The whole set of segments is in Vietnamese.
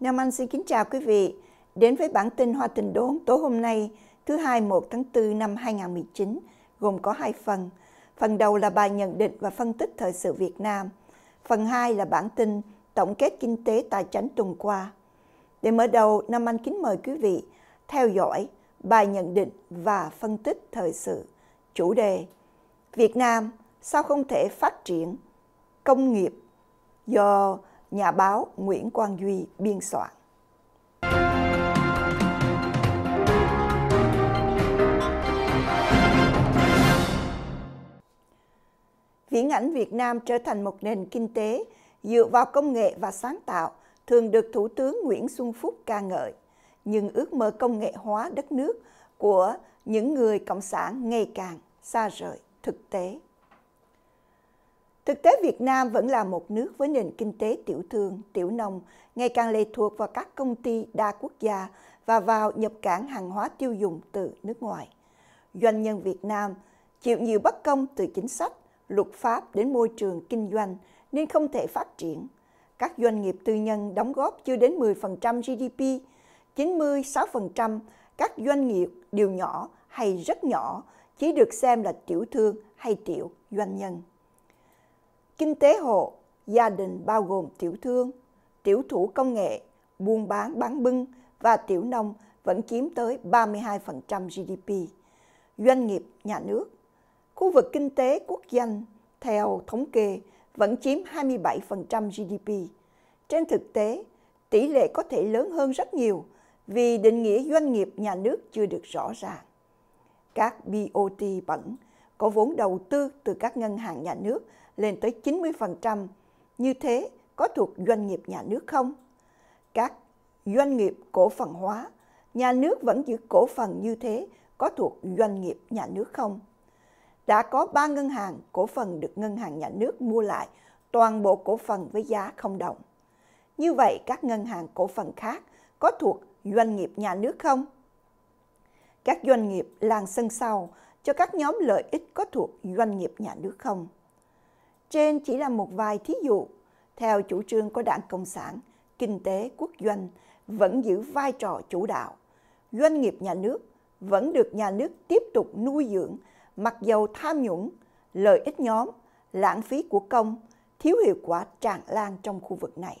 Nam Anh xin kính chào quý vị. Đến với bản tin Hoa Tình Đốn tối hôm nay, thứ hai 1 tháng 4 năm 2019, gồm có hai phần. Phần đầu là bài nhận định và phân tích thời sự Việt Nam. Phần 2 là bản tin tổng kết kinh tế tài chính tuần qua. Để mở đầu, Nam Anh kính mời quý vị theo dõi bài nhận định và phân tích thời sự. Chủ đề Việt Nam sao không thể phát triển công nghiệp do nhà báo Nguyễn Quang Duy biên soạn. Viễn ảnh Việt Nam trở thành một nền kinh tế dựa vào công nghệ và sáng tạo thường được Thủ tướng Nguyễn Xuân Phúc ca ngợi. Nhưng ước mơ công nghệ hóa đất nước của những người cộng sản ngày càng xa rời thực tế. Thực tế Việt Nam vẫn là một nước với nền kinh tế tiểu thương, tiểu nông, ngày càng lệ thuộc vào các công ty đa quốc gia và vào nhập cảng hàng hóa tiêu dùng từ nước ngoài. Doanh nhân Việt Nam chịu nhiều bất công từ chính sách, luật pháp đến môi trường kinh doanh nên không thể phát triển. Các doanh nghiệp tư nhân đóng góp chưa đến 10% GDP, 96% các doanh nghiệp đều nhỏ hay rất nhỏ, chỉ được xem là tiểu thương hay tiểu doanh nhân. Kinh tế hộ, gia đình bao gồm tiểu thương, tiểu thủ công nghệ, buôn bán bán bưng và tiểu nông vẫn chiếm tới 32% GDP. Doanh nghiệp nhà nước, khu vực kinh tế quốc doanh theo thống kê vẫn chiếm 27% GDP. Trên thực tế, tỷ lệ có thể lớn hơn rất nhiều vì định nghĩa doanh nghiệp nhà nước chưa được rõ ràng. Các BOT bẩn có vốn đầu tư từ các ngân hàng nhà nước lên tới 90%. Như thế có thuộc doanh nghiệp nhà nước không? Các doanh nghiệp cổ phần hóa, nhà nước vẫn giữ cổ phần như thế có thuộc doanh nghiệp nhà nước không? Đã có ba ngân hàng cổ phần được ngân hàng nhà nước mua lại toàn bộ cổ phần với giá không đồng. Như vậy các ngân hàng cổ phần khác có thuộc doanh nghiệp nhà nước không? Các doanh nghiệp làng sân sau cho các nhóm lợi ích có thuộc doanh nghiệp nhà nước không? Trên chỉ là một vài thí dụ. Theo chủ trương của Đảng Cộng sản, kinh tế quốc doanh vẫn giữ vai trò chủ đạo. Doanh nghiệp nhà nước vẫn được nhà nước tiếp tục nuôi dưỡng mặc dầu tham nhũng, lợi ích nhóm, lãng phí của công, thiếu hiệu quả tràn lan trong khu vực này.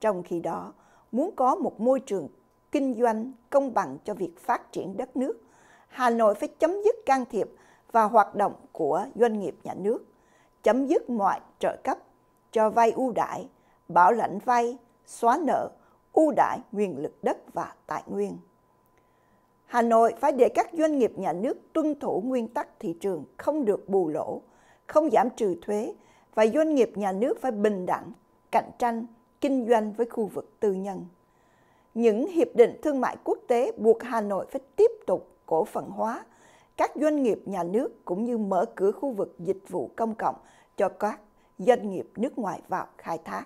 Trong khi đó, muốn có một môi trường kinh doanh công bằng cho việc phát triển đất nước, Hà Nội phải chấm dứt can thiệp và hoạt động của doanh nghiệp nhà nước chấm dứt mọi trợ cấp, cho vay ưu đãi, bảo lãnh vay, xóa nợ, ưu đãi nguyên lực đất và tài nguyên. Hà Nội phải để các doanh nghiệp nhà nước tuân thủ nguyên tắc thị trường không được bù lỗ, không giảm trừ thuế và doanh nghiệp nhà nước phải bình đẳng, cạnh tranh, kinh doanh với khu vực tư nhân. Những hiệp định thương mại quốc tế buộc Hà Nội phải tiếp tục cổ phần hóa các doanh nghiệp nhà nước cũng như mở cửa khu vực dịch vụ công cộng cho các doanh nghiệp nước ngoài vào khai thác.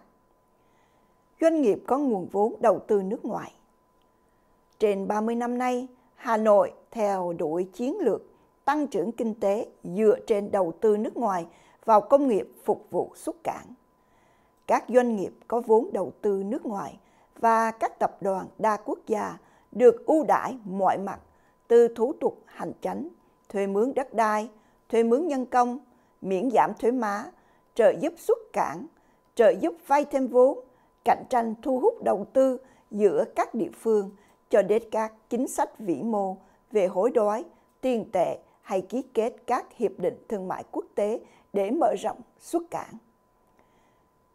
Doanh nghiệp có nguồn vốn đầu tư nước ngoài. Trên 30 năm nay, Hà Nội theo đuổi chiến lược tăng trưởng kinh tế dựa trên đầu tư nước ngoài vào công nghiệp phục vụ xuất cảng. Các doanh nghiệp có vốn đầu tư nước ngoài và các tập đoàn đa quốc gia được ưu đãi mọi mặt từ thủ tục hành chính thuê mướn đất đai, thuê mướn nhân công, miễn giảm thuế má, trợ giúp xuất cảng, trợ giúp vay thêm vốn, cạnh tranh thu hút đầu tư giữa các địa phương cho đến các chính sách vĩ mô về hối đoái, tiền tệ hay ký kết các hiệp định thương mại quốc tế để mở rộng xuất cảng.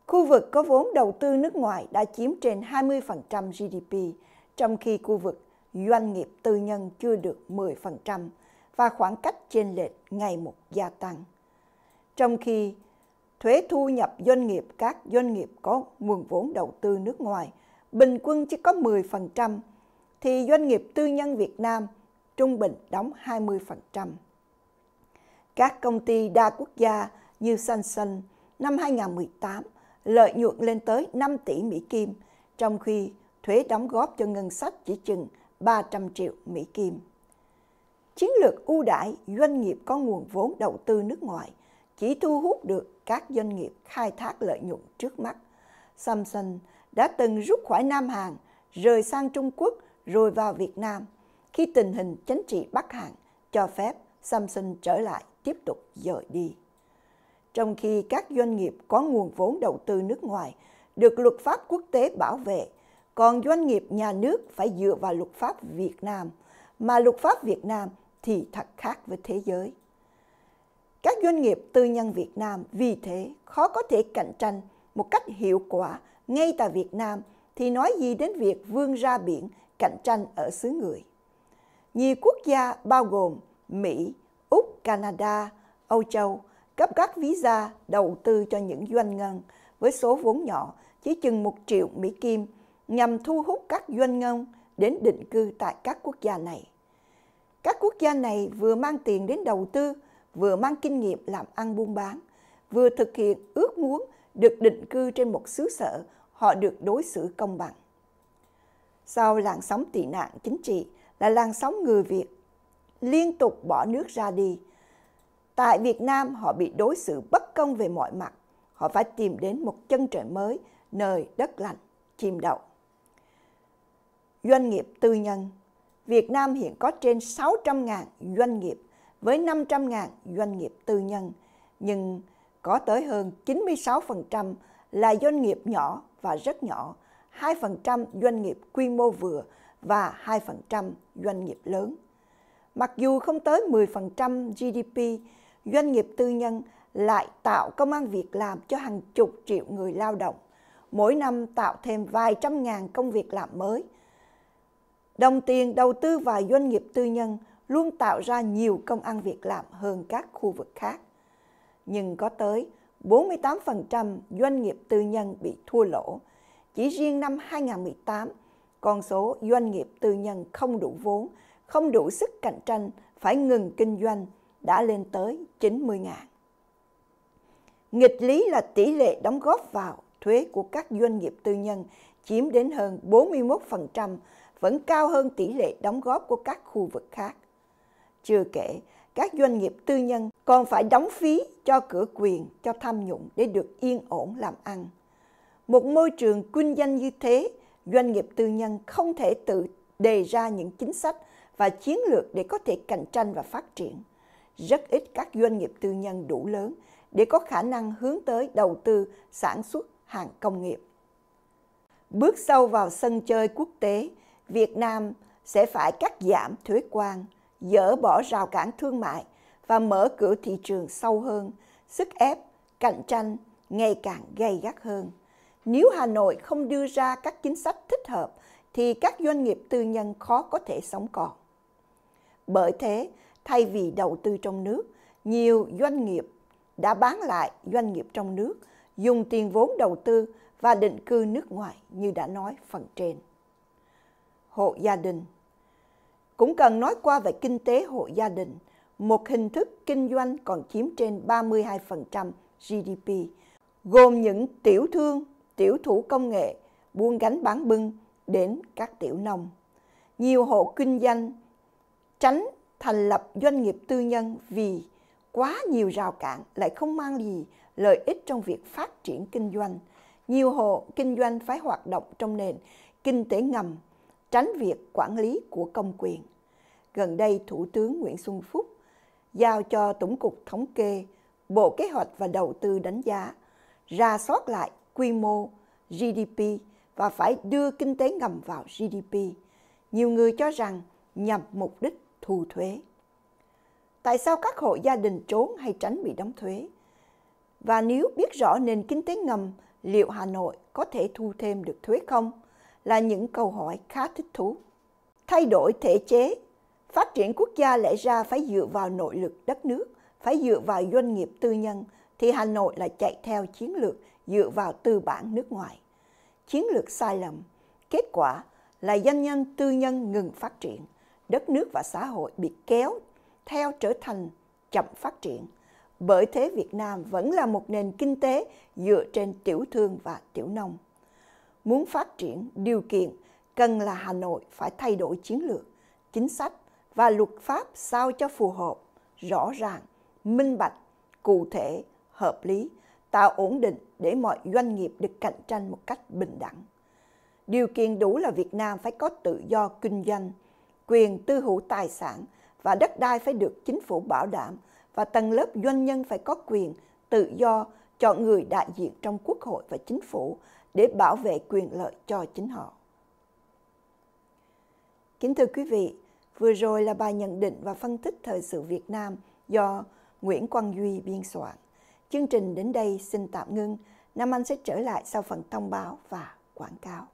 Khu vực có vốn đầu tư nước ngoài đã chiếm trên 20% GDP, trong khi khu vực doanh nghiệp tư nhân chưa được 10%, và khoảng cách chênh lệch ngày một gia tăng. Trong khi thuế thu nhập doanh nghiệp các doanh nghiệp có nguồn vốn đầu tư nước ngoài bình quân chỉ có 10%, thì doanh nghiệp tư nhân Việt Nam trung bình đóng 20%. Các công ty đa quốc gia như Samsung năm 2018 lợi nhuận lên tới 5 tỷ Mỹ Kim, trong khi thuế đóng góp cho ngân sách chỉ chừng 300 triệu Mỹ Kim. Chiến lược ưu đãi doanh nghiệp có nguồn vốn đầu tư nước ngoài chỉ thu hút được các doanh nghiệp khai thác lợi nhuận trước mắt. Samsung đã từng rút khỏi Nam Hàn rời sang Trung Quốc rồi vào Việt Nam khi tình hình chính trị Bắc Hàn cho phép Samsung trở lại tiếp tục dời đi. Trong khi các doanh nghiệp có nguồn vốn đầu tư nước ngoài được luật pháp quốc tế bảo vệ, còn doanh nghiệp nhà nước phải dựa vào luật pháp Việt Nam, mà luật pháp Việt Nam thì thật khác với thế giới. Các doanh nghiệp tư nhân Việt Nam vì thế khó có thể cạnh tranh một cách hiệu quả ngay tại Việt Nam thì nói gì đến việc vươn ra biển cạnh tranh ở xứ người. Nhiều quốc gia bao gồm Mỹ, Úc, Canada, Âu Châu cấp các visa đầu tư cho những doanh ngân với số vốn nhỏ chỉ chừng một triệu Mỹ Kim nhằm thu hút các doanh ngân đến định cư tại các quốc gia này. Các quốc gia này vừa mang tiền đến đầu tư, vừa mang kinh nghiệm làm ăn buôn bán, vừa thực hiện ước muốn được định cư trên một xứ sở, họ được đối xử công bằng. Sau làn sóng tị nạn chính trị là làn sóng người Việt liên tục bỏ nước ra đi. Tại Việt Nam họ bị đối xử bất công về mọi mặt. Họ phải tìm đến một chân trời mới, nơi đất lành, chìm đậu. Doanh nghiệp tư nhân Việt Nam hiện có trên 600.000 doanh nghiệp với 500.000 doanh nghiệp tư nhân, nhưng có tới hơn 96% là doanh nghiệp nhỏ và rất nhỏ, 2% doanh nghiệp quy mô vừa và 2% doanh nghiệp lớn. Mặc dù không tới 10% GDP, doanh nghiệp tư nhân lại tạo công an việc làm cho hàng chục triệu người lao động, mỗi năm tạo thêm vài trăm ngàn công việc làm mới. Đồng tiền đầu tư vào doanh nghiệp tư nhân luôn tạo ra nhiều công ăn việc làm hơn các khu vực khác. Nhưng có tới 48% doanh nghiệp tư nhân bị thua lỗ. Chỉ riêng năm 2018, con số doanh nghiệp tư nhân không đủ vốn, không đủ sức cạnh tranh, phải ngừng kinh doanh đã lên tới 90 ngàn. Nghịch lý là tỷ lệ đóng góp vào thuế của các doanh nghiệp tư nhân chiếm đến hơn 41%, vẫn cao hơn tỷ lệ đóng góp của các khu vực khác. Chưa kể, các doanh nghiệp tư nhân còn phải đóng phí cho cửa quyền, cho tham nhũng để được yên ổn làm ăn. Một môi trường kinh doanh như thế, doanh nghiệp tư nhân không thể tự đề ra những chính sách và chiến lược để có thể cạnh tranh và phát triển. Rất ít các doanh nghiệp tư nhân đủ lớn để có khả năng hướng tới đầu tư sản xuất hàng công nghiệp. Bước sâu vào sân chơi quốc tế, Việt Nam sẽ phải cắt giảm thuế quan, dỡ bỏ rào cản thương mại và mở cửa thị trường sâu hơn, sức ép, cạnh tranh ngày càng gay gắt hơn. Nếu Hà Nội không đưa ra các chính sách thích hợp thì các doanh nghiệp tư nhân khó có thể sống còn. Bởi thế, thay vì đầu tư trong nước, nhiều doanh nghiệp đã bán lại doanh nghiệp trong nước, dùng tiền vốn đầu tư và định cư nước ngoài như đã nói phần trên. Hộ gia đình cũng cần nói qua về kinh tế hộ gia đình, một hình thức kinh doanh còn chiếm trên 32% GDP, gồm những tiểu thương, tiểu thủ công nghệ, buôn gánh bán bưng đến các tiểu nông. Nhiều hộ kinh doanh tránh thành lập doanh nghiệp tư nhân vì quá nhiều rào cản lại không mang gì lợi ích trong việc phát triển kinh doanh. Nhiều hộ kinh doanh phải hoạt động trong nền kinh tế ngầm, tránh việc quản lý của công quyền. Gần đây, Thủ tướng Nguyễn Xuân Phúc giao cho Tổng cục Thống kê, Bộ Kế hoạch và Đầu tư đánh giá, ra soát lại quy mô GDP và phải đưa kinh tế ngầm vào GDP. Nhiều người cho rằng nhằm mục đích thu thuế. Tại sao các hộ gia đình trốn hay tránh bị đóng thuế? Và nếu biết rõ nền kinh tế ngầm, liệu Hà Nội có thể thu thêm được thuế không? Là những câu hỏi khá thích thú. Thay đổi thể chế, phát triển quốc gia lẽ ra phải dựa vào nội lực đất nước, phải dựa vào doanh nghiệp tư nhân, thì Hà Nội lại chạy theo chiến lược dựa vào tư bản nước ngoài. Chiến lược sai lầm, kết quả là doanh nhân tư nhân ngừng phát triển đất nước và xã hội bị kéo theo trở thành chậm phát triển. Bởi thế Việt Nam vẫn là một nền kinh tế dựa trên tiểu thương và tiểu nông. Muốn phát triển điều kiện cần là Hà Nội phải thay đổi chiến lược, chính sách và luật pháp sao cho phù hợp, rõ ràng, minh bạch, cụ thể, hợp lý, tạo ổn định để mọi doanh nghiệp được cạnh tranh một cách bình đẳng. Điều kiện đủ là Việt Nam phải có tự do kinh doanh, quyền tư hữu tài sản và đất đai phải được chính phủ bảo đảm và tầng lớp doanh nhân phải có quyền tự do chọn người đại diện trong quốc hội và chính phủ để bảo vệ quyền lợi cho chính họ. Kính thưa quý vị, vừa rồi là bài nhận định và phân tích thời sự Việt Nam do Nguyễn Quang Duy biên soạn. Chương trình đến đây xin tạm ngưng. Nam Anh sẽ trở lại sau phần thông báo và quảng cáo.